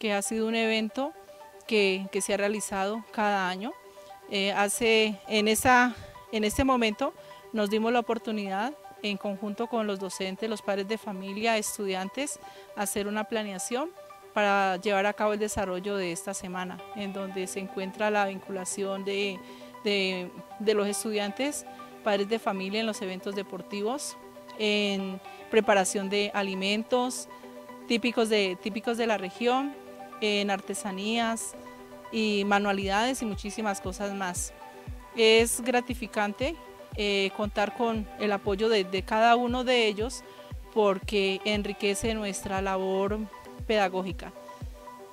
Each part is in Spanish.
que ha sido un evento que, se ha realizado cada año. Eh, hace, en, esa, en este momento nos dimos la oportunidad en conjunto con los docentes, los padres de familia, estudiantes, hacer una planeación para llevar a cabo el desarrollo de esta semana, en donde se encuentra la vinculación de, los estudiantes, padres de familia en los eventos deportivos, en preparación de alimentos típicos de, típicos de la región, en artesanías y manualidades y muchísimas cosas más. Es gratificante eh, contar con el apoyo de, cada uno de ellos porque enriquece nuestra labor pedagógica.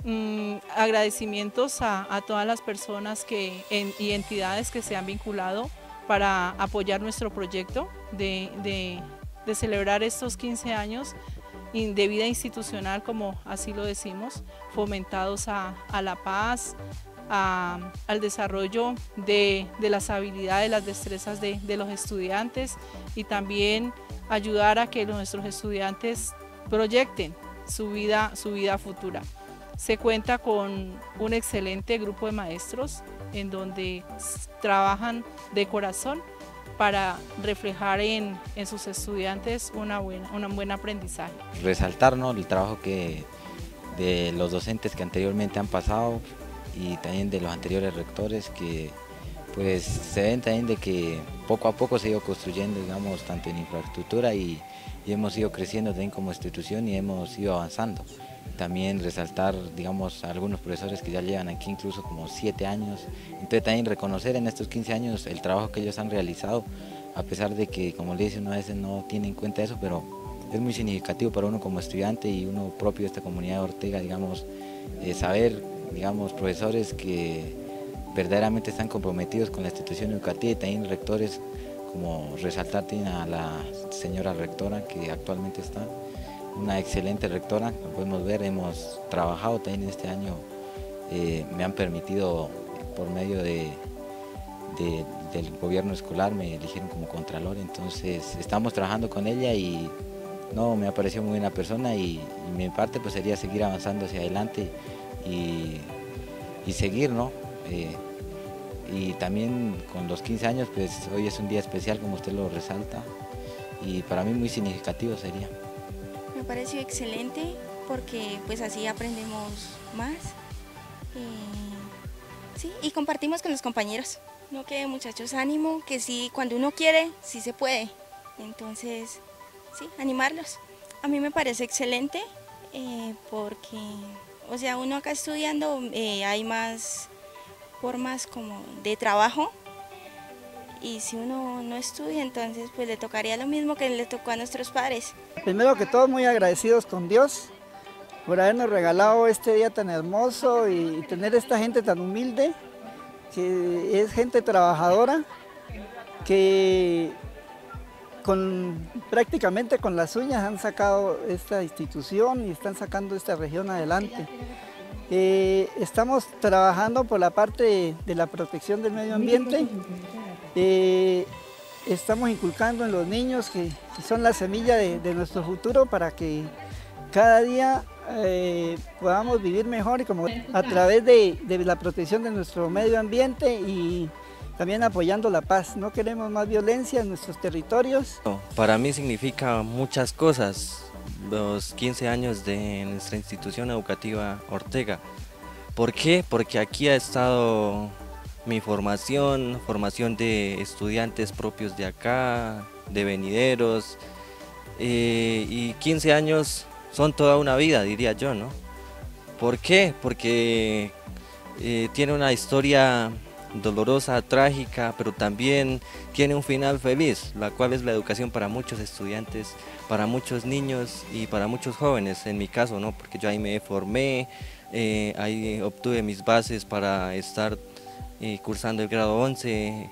Mm, agradecimientos a, todas las personas que, y entidades que se han vinculado para apoyar nuestro proyecto de, celebrar estos 15 años de vida institucional, como así lo decimos, fomentados a la paz, al desarrollo de, las habilidades, las destrezas de, los estudiantes y también ayudar a que nuestros estudiantes proyecten su vida, su vida futura. Se cuenta con un excelente grupo de maestros en donde trabajan de corazón para reflejar en, sus estudiantes una buena, un buen aprendizaje. Resaltar el trabajo que de los docentes que anteriormente han pasado, y también de los anteriores rectores que pues se ven también de que poco a poco se ha ido construyendo, digamos, tanto en infraestructura y, hemos ido creciendo también como institución y hemos ido avanzando. También resaltar, digamos, algunos profesores que ya llevan aquí incluso como siete años. Entonces también reconocer en estos 15 años el trabajo que ellos han realizado, a pesar de que, como le dicen, a veces no tiene en cuenta eso, pero es muy significativo para uno como estudiante y uno propio de esta comunidad de Ortega, digamos, eh, saber digamos, profesores que verdaderamente están comprometidos con la institución educativa y también rectores, como resaltar a la señora rectora que actualmente está, una excelente rectora, como podemos ver, hemos trabajado también este año, eh, me han permitido por medio de, del gobierno escolar, me eligieron como contralor, entonces estamos trabajando con ella y no, me ha parecido muy buena persona y, y mi parte pues sería seguir avanzando hacia adelante y, seguir, ¿no? Eh, y también con los 15 años, pues hoy es un día especial, como usted lo resalta, y para mí muy significativo sería. Me pareció excelente porque pues así aprendemos más sí, y compartimos con los compañeros. No que muchachos, ánimo, que sí, cuando uno quiere, sí se puede. Entonces, sí, animarlos. A mí me parece excelente eh, porque o sea, uno acá estudiando eh, hay más formas como de trabajo y si uno no estudia entonces pues le tocaría lo mismo que le tocó a nuestros padres. Primero que todo muy agradecidos con Dios por habernos regalado este día tan hermoso y tener esta gente tan humilde, que es gente trabajadora, que con, prácticamente con las uñas han sacado esta institución y están sacando esta región adelante. Eh, estamos trabajando por la parte de, la protección del medio ambiente. Eh, estamos inculcando en los niños que, son la semilla de, nuestro futuro para que cada día eh, podamos vivir mejor como a través de la protección de nuestro medio ambiente y también apoyando la paz. No queremos más violencia en nuestros territorios. Para mí significa muchas cosas los 15 años de nuestra institución educativa Ortega. ¿Por qué? Porque aquí ha estado mi formación, formación de estudiantes propios de acá, de venideros, eh, y 15 años son toda una vida, diría yo, ¿no? ¿Por qué? Porque eh, tiene una historia dolorosa, trágica, pero también tiene un final feliz, la cual es la educación para muchos estudiantes, para muchos niños y para muchos jóvenes, en mi caso, ¿no? porque yo ahí me formé, eh, ahí obtuve mis bases para estar eh, cursando el grado 11,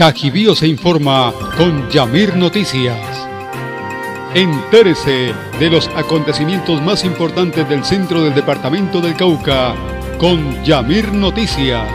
Cajibío se informa con Yamir Noticias. Entérese de los acontecimientos más importantes del centro del departamento del Cauca con Yamir Noticias.